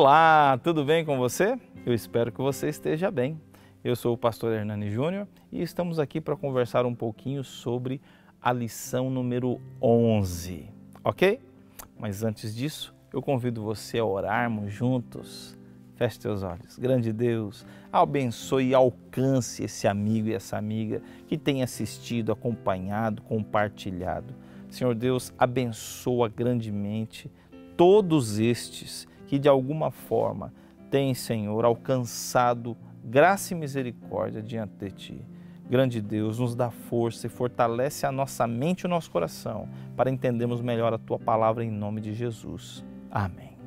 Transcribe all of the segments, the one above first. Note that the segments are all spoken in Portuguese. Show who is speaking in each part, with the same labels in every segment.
Speaker 1: Olá, tudo bem com você? Eu espero que você esteja bem. Eu sou o pastor Hernani Júnior e estamos aqui para conversar um pouquinho sobre a lição número 11, ok? Mas antes disso, eu convido você a orarmos juntos. Feche teus olhos. Grande Deus, abençoe e alcance esse amigo e essa amiga que tem assistido, acompanhado, compartilhado. Senhor Deus, abençoa grandemente todos estes que de alguma forma tem, Senhor, alcançado graça e misericórdia diante de Ti. Grande Deus, nos dá força e fortalece a nossa mente e o nosso coração para entendermos melhor a Tua palavra em nome de Jesus. Amém.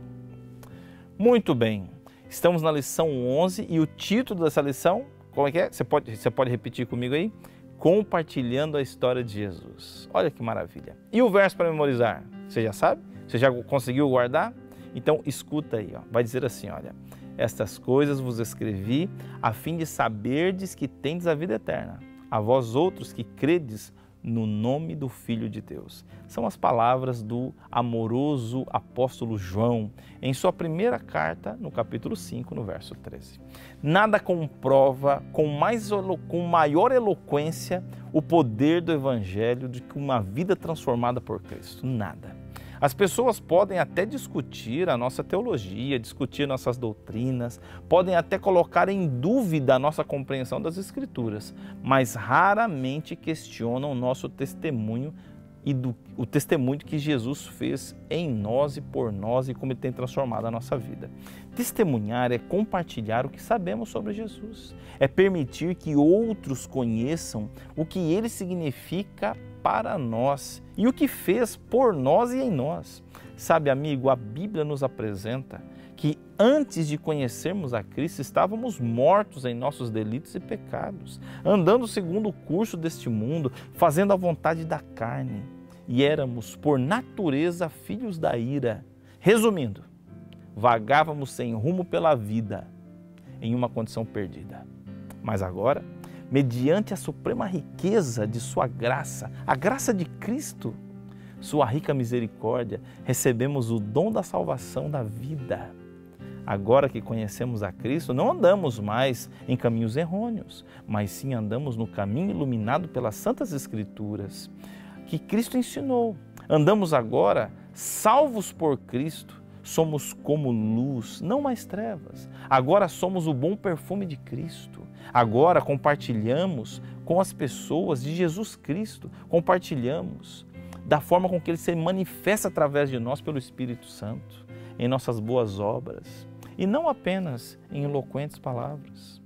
Speaker 1: Muito bem, estamos na lição 11 e o título dessa lição, como é que é? Você pode, você pode repetir comigo aí? Compartilhando a história de Jesus. Olha que maravilha. E o verso para memorizar? Você já sabe? Você já conseguiu guardar? Então escuta aí, ó. vai dizer assim, olha, estas coisas vos escrevi a fim de saberdes que tendes a vida eterna, a vós outros que credes no nome do Filho de Deus. São as palavras do amoroso apóstolo João em sua primeira carta, no capítulo 5, no verso 13. Nada comprova com, mais, com maior eloquência o poder do Evangelho do que uma vida transformada por Cristo. Nada. As pessoas podem até discutir a nossa teologia, discutir nossas doutrinas, podem até colocar em dúvida a nossa compreensão das Escrituras, mas raramente questionam o nosso testemunho e do, o testemunho que Jesus fez em nós e por nós e como ele tem transformado a nossa vida. Testemunhar é compartilhar o que sabemos sobre Jesus, é permitir que outros conheçam o que ele significa para nós e o que fez por nós e em nós. Sabe, amigo, a Bíblia nos apresenta que antes de conhecermos a Cristo estávamos mortos em nossos delitos e pecados, andando segundo o curso deste mundo, fazendo a vontade da carne, e éramos por natureza filhos da ira. Resumindo, vagávamos sem rumo pela vida, em uma condição perdida. Mas agora, mediante a suprema riqueza de Sua graça, a graça de Cristo, Sua rica misericórdia, recebemos o dom da salvação da vida. Agora que conhecemos a Cristo, não andamos mais em caminhos errôneos, mas sim andamos no caminho iluminado pelas Santas Escrituras, que Cristo ensinou. Andamos agora salvos por Cristo, somos como luz, não mais trevas. Agora somos o bom perfume de Cristo. Agora compartilhamos com as pessoas de Jesus Cristo, compartilhamos da forma com que ele se manifesta através de nós pelo Espírito Santo, em nossas boas obras, e não apenas em eloquentes palavras.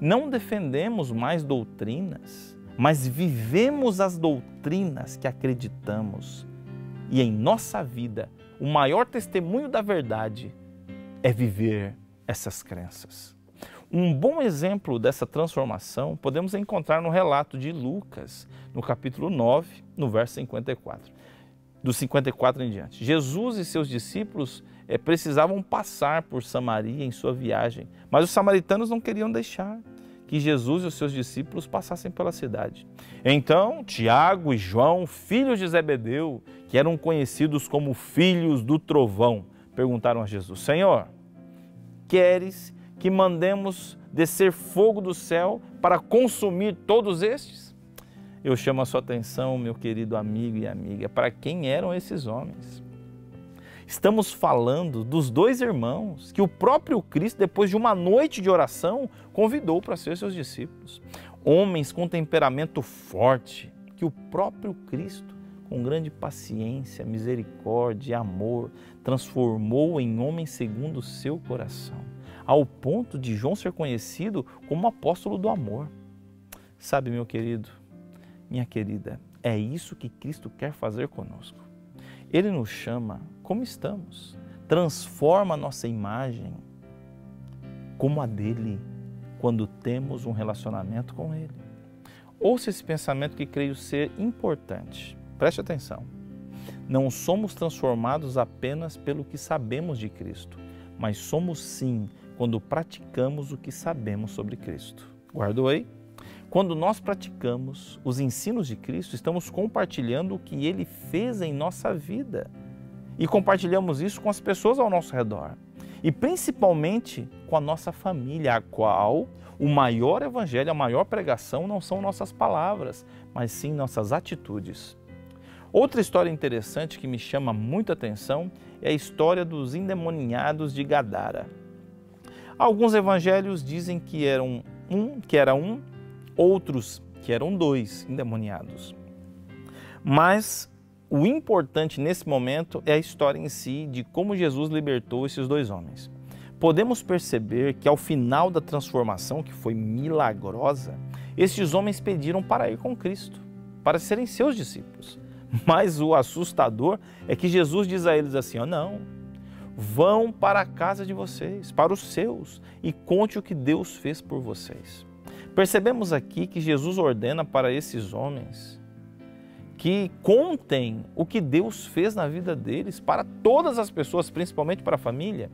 Speaker 1: Não defendemos mais doutrinas, mas vivemos as doutrinas que acreditamos. E em nossa vida, o maior testemunho da verdade é viver essas crenças. Um bom exemplo dessa transformação podemos encontrar no relato de Lucas, no capítulo 9, no verso 54. Do 54 em diante. Jesus e seus discípulos é, precisavam passar por Samaria em sua viagem, mas os samaritanos não queriam deixar que Jesus e os seus discípulos passassem pela cidade. Então, Tiago e João, filhos de Zebedeu, que eram conhecidos como filhos do trovão, perguntaram a Jesus: Senhor, queres que mandemos descer fogo do céu para consumir todos estes? Eu chamo a sua atenção, meu querido amigo e amiga, para quem eram esses homens. Estamos falando dos dois irmãos que o próprio Cristo, depois de uma noite de oração, convidou para ser seus discípulos. Homens com temperamento forte, que o próprio Cristo, com grande paciência, misericórdia e amor, transformou em homens segundo o seu coração ao ponto de João ser conhecido como apóstolo do amor. Sabe, meu querido, minha querida, é isso que Cristo quer fazer conosco. Ele nos chama como estamos, transforma a nossa imagem como a dele quando temos um relacionamento com ele. Ouça esse pensamento que creio ser importante. Preste atenção. Não somos transformados apenas pelo que sabemos de Cristo, mas somos sim quando praticamos o que sabemos sobre Cristo. Guardou aí? Quando nós praticamos os ensinos de Cristo, estamos compartilhando o que ele fez em nossa vida. E compartilhamos isso com as pessoas ao nosso redor. e principalmente com a nossa família, a qual o maior evangelho, a maior pregação não são nossas palavras, mas sim nossas atitudes. Outra história interessante que me chama muita atenção é a história dos endemoniados de Gadara. Alguns evangelhos dizem que eram um, que era um, outros que eram dois endemoniados. Mas o importante nesse momento é a história em si de como Jesus libertou esses dois homens podemos perceber que ao final da transformação, que foi milagrosa, estes homens pediram para ir com Cristo, para serem seus discípulos. Mas o assustador é que Jesus diz a eles assim: oh, não, vão para a casa de vocês, para os seus, e conte o que Deus fez por vocês. Percebemos aqui que Jesus ordena para esses homens que contem o que Deus fez na vida deles para todas as pessoas, principalmente para a família.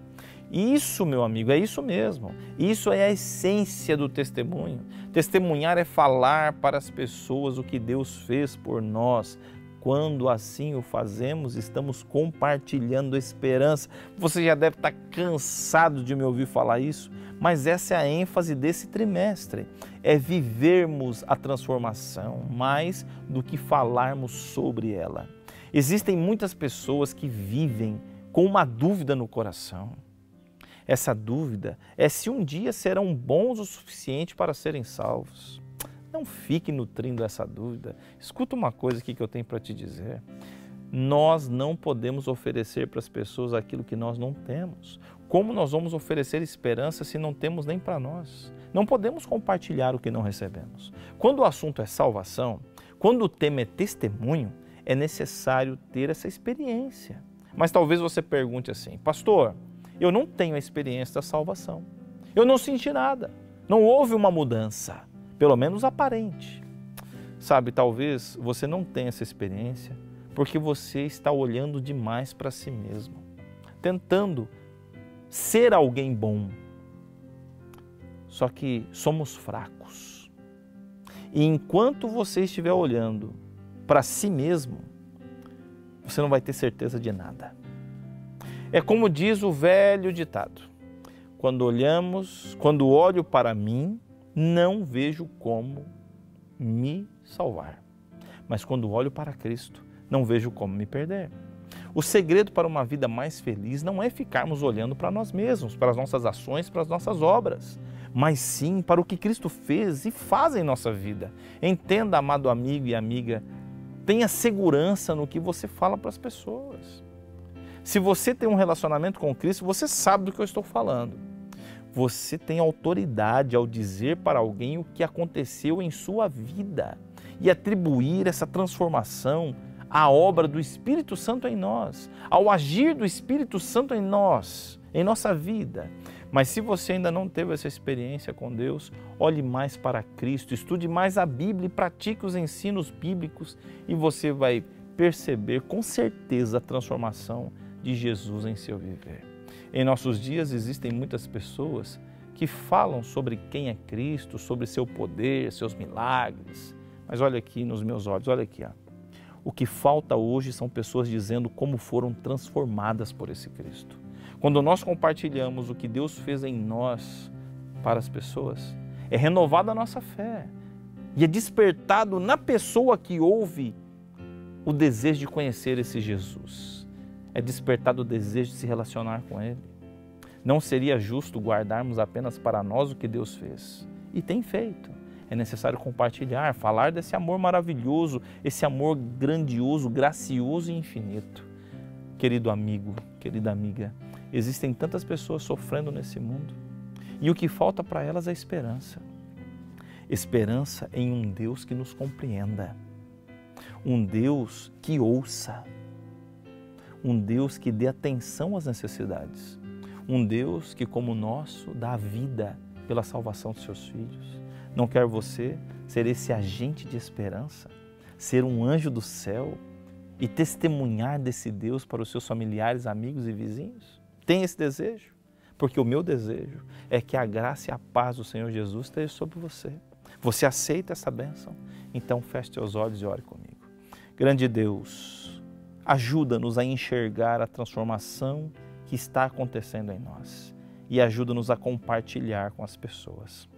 Speaker 1: Isso, meu amigo, é isso mesmo. Isso é a essência do testemunho. Testemunhar é falar para as pessoas o que Deus fez por nós. Quando assim o fazemos, estamos compartilhando esperança. Você já deve estar cansado de me ouvir falar isso, mas essa é a ênfase desse trimestre: é vivermos a transformação mais do que falarmos sobre ela. Existem muitas pessoas que vivem com uma dúvida no coração essa dúvida é se um dia serão bons o suficiente para serem salvos. Não fique nutrindo essa dúvida. Escuta uma coisa aqui que eu tenho para te dizer. Nós não podemos oferecer para as pessoas aquilo que nós não temos. Como nós vamos oferecer esperança se não temos nem para nós? Não podemos compartilhar o que não recebemos. Quando o assunto é salvação, quando o tema é testemunho, é necessário ter essa experiência. Mas talvez você pergunte assim, pastor, eu não tenho a experiência da salvação. Eu não senti nada. Não houve uma mudança, pelo menos aparente. Sabe, talvez você não tenha essa experiência porque você está olhando demais para si mesmo, tentando ser alguém bom. Só que somos fracos. E enquanto você estiver olhando para si mesmo, você não vai ter certeza de nada. É como diz o velho ditado: quando olhamos, quando olho para mim, não vejo como me salvar. Mas quando olho para Cristo, não vejo como me perder. O segredo para uma vida mais feliz não é ficarmos olhando para nós mesmos, para as nossas ações, para as nossas obras, mas sim para o que Cristo fez e faz em nossa vida. Entenda, amado amigo e amiga, tenha segurança no que você fala para as pessoas. Se você tem um relacionamento com Cristo, você sabe do que eu estou falando. Você tem autoridade ao dizer para alguém o que aconteceu em sua vida e atribuir essa transformação à obra do Espírito Santo em nós, ao agir do Espírito Santo em nós, em nossa vida. Mas se você ainda não teve essa experiência com Deus, olhe mais para Cristo, estude mais a Bíblia e pratique os ensinos bíblicos e você vai perceber com certeza a transformação de Jesus em seu viver. Em nossos dias existem muitas pessoas que falam sobre quem é Cristo, sobre seu poder, seus milagres. Mas olha aqui nos meus olhos, olha aqui. Ó. O que falta hoje são pessoas dizendo como foram transformadas por esse Cristo. Quando nós compartilhamos o que Deus fez em nós para as pessoas, é renovada a nossa fé e é despertado na pessoa que ouve o desejo de conhecer esse Jesus é despertado o desejo de se relacionar com Ele. Não seria justo guardarmos apenas para nós o que Deus fez. E tem feito. É necessário compartilhar, falar desse amor maravilhoso, esse amor grandioso, gracioso e infinito. Querido amigo, querida amiga, existem tantas pessoas sofrendo nesse mundo e o que falta para elas é esperança. Esperança em um Deus que nos compreenda, um Deus que ouça, um Deus que dê atenção às necessidades, um Deus que, como o nosso, dá a vida pela salvação dos seus filhos. Não quer você ser esse agente de esperança, ser um anjo do céu e testemunhar desse Deus para os seus familiares, amigos e vizinhos? Tem esse desejo? Porque o meu desejo é que a graça e a paz do Senhor Jesus esteja sobre você. Você aceita essa bênção? Então feche seus olhos e ore comigo. Grande Deus, Ajuda-nos a enxergar a transformação que está acontecendo em nós e ajuda-nos a compartilhar com as pessoas.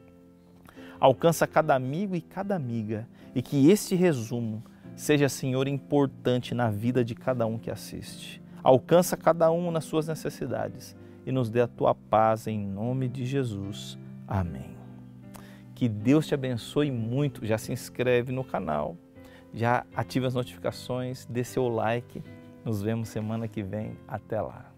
Speaker 1: Alcança cada amigo e cada amiga e que este resumo seja, Senhor, importante na vida de cada um que assiste. Alcança cada um nas suas necessidades e nos dê a tua paz em nome de Jesus. Amém. Que Deus te abençoe muito. Já se inscreve no canal, já ative as notificações, dê seu like. Nos vemos semana que vem. Até lá.